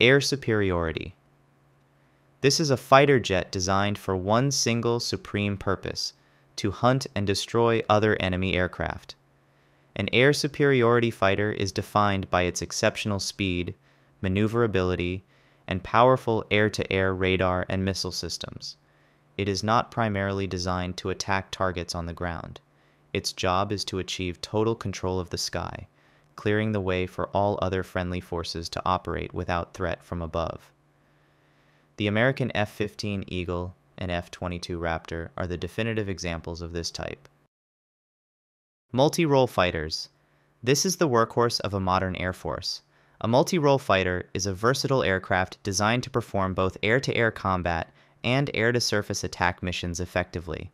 Air superiority. This is a fighter jet designed for one single supreme purpose to hunt and destroy other enemy aircraft. An air superiority fighter is defined by its exceptional speed, maneuverability, and powerful air to air radar and missile systems. It is not primarily designed to attack targets on the ground. Its job is to achieve total control of the sky, clearing the way for all other friendly forces to operate without threat from above. The American F 15 Eagle and F 22 Raptor are the definitive examples of this type. Multi role fighters. This is the workhorse of a modern Air Force. A multi role fighter is a versatile aircraft designed to perform both air to air combat and air to surface attack missions effectively.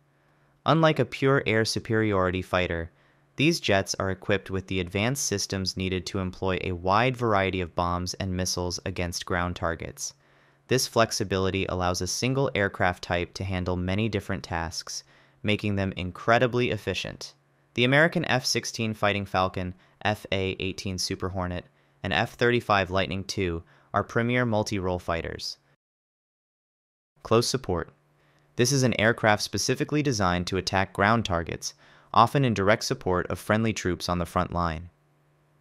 Unlike a pure air superiority fighter, these jets are equipped with the advanced systems needed to employ a wide variety of bombs and missiles against ground targets. This flexibility allows a single aircraft type to handle many different tasks, making them incredibly efficient. The American F 16 Fighting Falcon, FA 18 Super Hornet, and F 35 Lightning II are premier multi role fighters. Close support. This is an aircraft specifically designed to attack ground targets, often in direct support of friendly troops on the front line.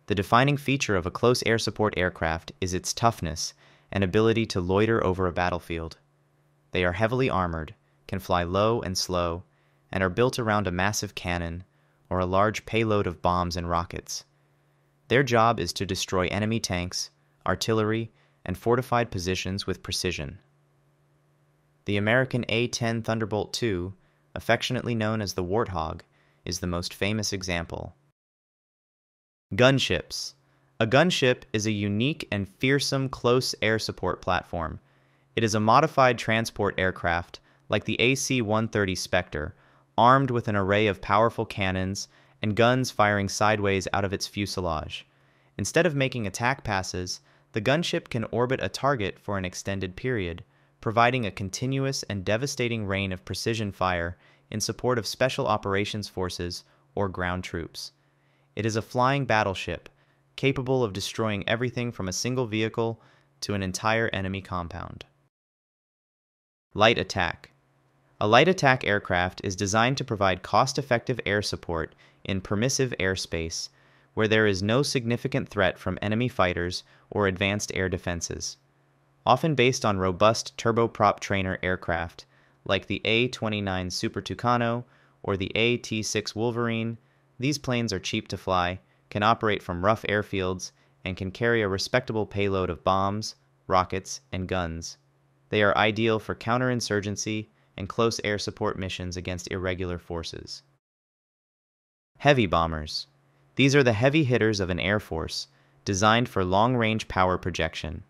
The defining feature of a close air support aircraft is its toughness and ability to loiter over a battlefield. They are heavily armored, can fly low and slow, and are built around a massive cannon or a large payload of bombs and rockets. Their job is to destroy enemy tanks, artillery, and fortified positions with precision. The American A 10 Thunderbolt II, affectionately known as the Warthog, is the most famous example. Gunships. A gunship is a unique and fearsome close air support platform. It is a modified transport aircraft, like the AC 130 Spectre, armed with an array of powerful cannons and guns firing sideways out of its fuselage. Instead of making attack passes, the gunship can orbit a target for an extended period, providing a continuous and devastating rain of precision fire in support of Special Operations Forces or ground troops. It is a flying battleship, capable of destroying everything from a single vehicle to an entire enemy compound. Light Attack a light attack aircraft is designed to provide cost effective air support in permissive airspace where there is no significant threat from enemy fighters or advanced air defenses. Often based on robust turboprop trainer aircraft like the A 29 Super Tucano or the AT 6 Wolverine, these planes are cheap to fly, can operate from rough airfields, and can carry a respectable payload of bombs, rockets, and guns. They are ideal for counterinsurgency and close air support missions against irregular forces. Heavy bombers. These are the heavy hitters of an air force, designed for long range power projection.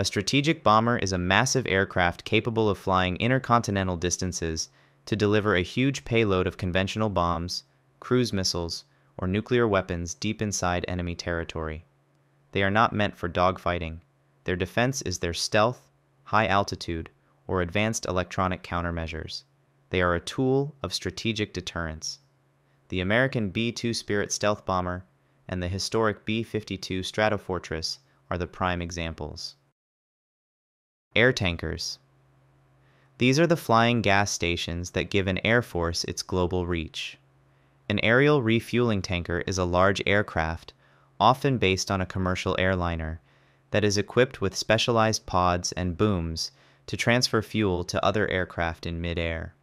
A strategic bomber is a massive aircraft capable of flying intercontinental distances to deliver a huge payload of conventional bombs, cruise missiles, or nuclear weapons deep inside enemy territory. They are not meant for dogfighting. Their defense is their stealth, high altitude, or advanced electronic countermeasures. They are a tool of strategic deterrence. The American B 2 Spirit stealth bomber and the historic B 52 Stratofortress are the prime examples. Air tankers. These are the flying gas stations that give an air force its global reach. An aerial refueling tanker is a large aircraft, often based on a commercial airliner, that is equipped with specialized pods and booms to transfer fuel to other aircraft in midair.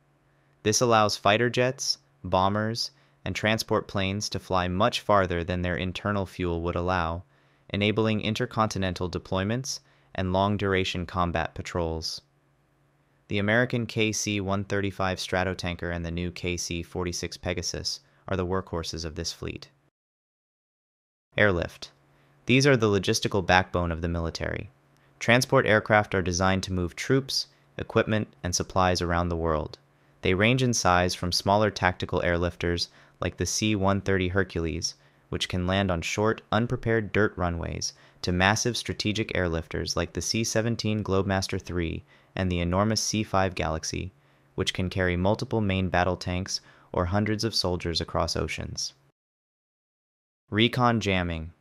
This allows fighter jets, bombers, and transport planes to fly much farther than their internal fuel would allow, enabling intercontinental deployments and long duration combat patrols. The American KC 135 Stratotanker and the new KC 46 Pegasus are the workhorses of this fleet. Airlift. These are the logistical backbone of the military. Transport aircraft are designed to move troops, equipment, and supplies around the world. They range in size from smaller tactical airlifters like the C 130 Hercules, which can land on short, unprepared dirt runways, to massive strategic airlifters like the C 17 Globemaster III and the enormous C 5 Galaxy, which can carry multiple main battle tanks or hundreds of soldiers across oceans. Recon jamming.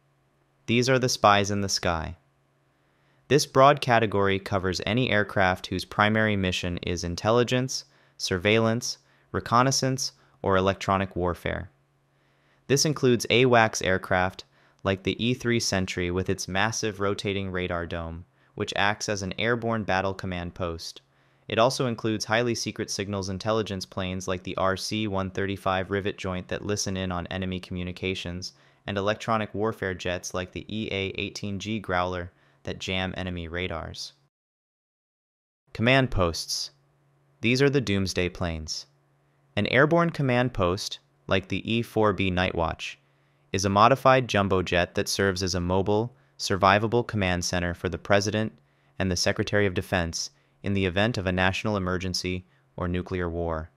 These are the spies in the sky. This broad category covers any aircraft whose primary mission is intelligence, surveillance, reconnaissance, or electronic warfare. This includes AWACS aircraft like the E 3 Sentry with its massive rotating radar dome, which acts as an airborne battle command post. It also includes highly secret signals intelligence planes like the RC 135 rivet joint that listen in on enemy communications, and electronic warfare jets like the EA 18G Growler that jam enemy radars. Command posts. These are the Doomsday planes. An airborne command post, like the E 4B Nightwatch, is a modified jumbo jet that serves as a mobile, survivable command center for the President and the Secretary of Defense in the event of a national emergency or nuclear war.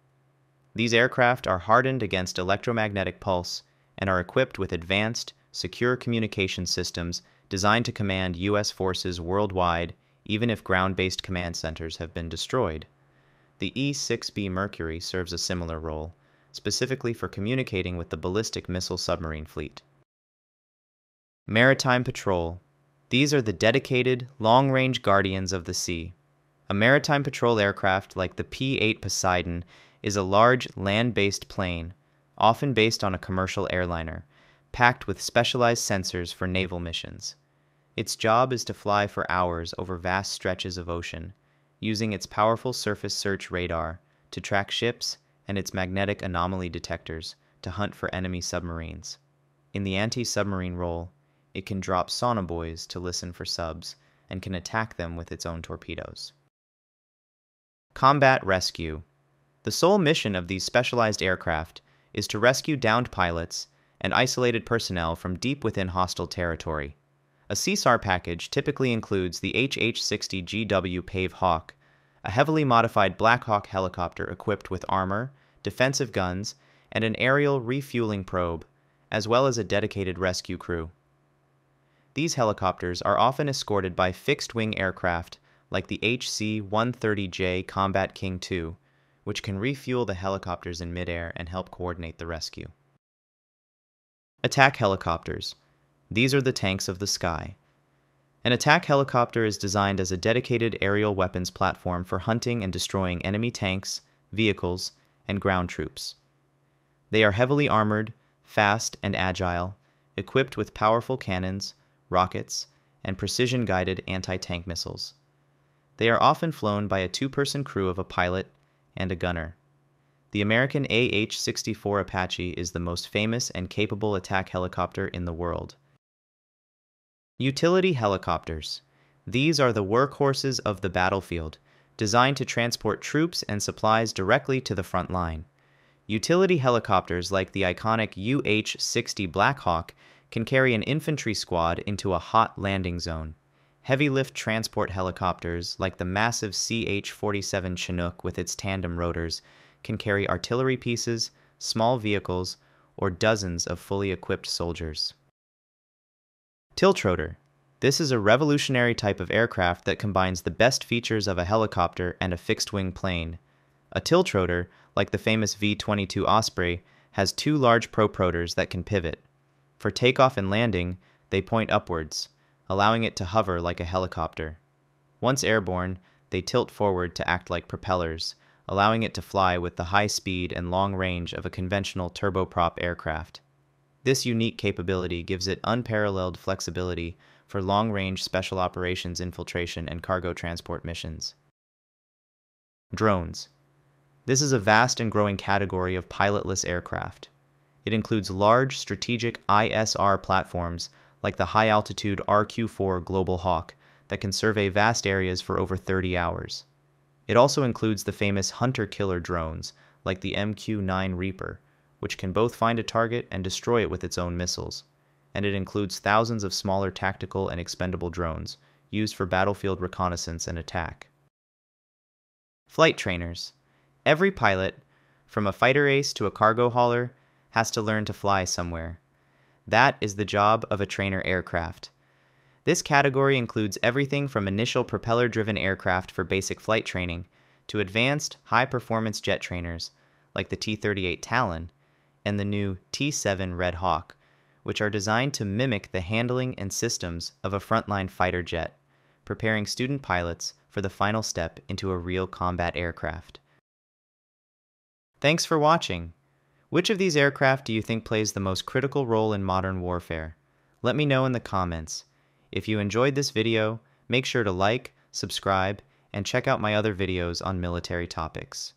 These aircraft are hardened against electromagnetic pulse and are equipped with advanced, secure communication systems designed to command U.S. forces worldwide even if ground based command centers have been destroyed. The E 6B Mercury serves a similar role, specifically for communicating with the ballistic missile submarine fleet. Maritime Patrol. These are the dedicated, long range guardians of the sea. A maritime patrol aircraft like the P 8 Poseidon is a large land based plane, often based on a commercial airliner, packed with specialized sensors for naval missions. Its job is to fly for hours over vast stretches of ocean, using its powerful surface search radar to track ships and its magnetic anomaly detectors to hunt for enemy submarines. In the anti submarine role, it can drop sonobuoys to listen for subs and can attack them with its own torpedoes. Combat Rescue. The sole mission of these specialized aircraft is to rescue downed pilots and isolated personnel from deep within hostile territory. A CSAR package typically includes the HH 60 GW Pave Hawk, a heavily modified Black Hawk helicopter equipped with armor, defensive guns, and an aerial refueling probe, as well as a dedicated rescue crew. These helicopters are often escorted by fixed wing aircraft like the HC 130J Combat King II, which can refuel the helicopters in midair and help coordinate the rescue. Attack helicopters. These are the tanks of the sky. An attack helicopter is designed as a dedicated aerial weapons platform for hunting and destroying enemy tanks, vehicles, and ground troops. They are heavily armored, fast, and agile, equipped with powerful cannons, rockets, and precision guided anti tank missiles. They are often flown by a two person crew of a pilot and a gunner. The American AH 64 Apache is the most famous and capable attack helicopter in the world. Utility helicopters. These are the workhorses of the battlefield, designed to transport troops and supplies directly to the front line. Utility helicopters like the iconic UH 60 Blackhawk can carry an infantry squad into a hot landing zone heavy lift transport helicopters like the massive CH 47 Chinook with its tandem rotors can carry artillery pieces, small vehicles, or dozens of fully equipped soldiers. Tiltrotor. This is a revolutionary type of aircraft that combines the best features of a helicopter and a fixed wing plane. A tiltrotor, like the famous V 22 Osprey, has two large proprotors that can pivot. For takeoff and landing, they point upwards allowing it to hover like a helicopter. Once airborne, they tilt forward to act like propellers, allowing it to fly with the high speed and long range of a conventional turboprop aircraft. This unique capability gives it unparalleled flexibility for long range special operations infiltration and cargo transport missions. Drones. This is a vast and growing category of pilotless aircraft. It includes large strategic ISR platforms like the high altitude RQ 4 Global Hawk that can survey vast areas for over 30 hours. It also includes the famous hunter killer drones like the MQ 9 Reaper, which can both find a target and destroy it with its own missiles. And it includes thousands of smaller tactical and expendable drones used for battlefield reconnaissance and attack. Flight trainers. Every pilot, from a fighter ace to a cargo hauler, has to learn to fly somewhere. That is the job of a trainer aircraft. This category includes everything from initial propeller driven aircraft for basic flight training to advanced, high performance jet trainers like the T 38 Talon and the new T 7 Red Hawk, which are designed to mimic the handling and systems of a frontline fighter jet, preparing student pilots for the final step into a real combat aircraft. Thanks for watching. Which of these aircraft do you think plays the most critical role in modern warfare? Let me know in the comments. If you enjoyed this video, make sure to like, subscribe, and check out my other videos on military topics.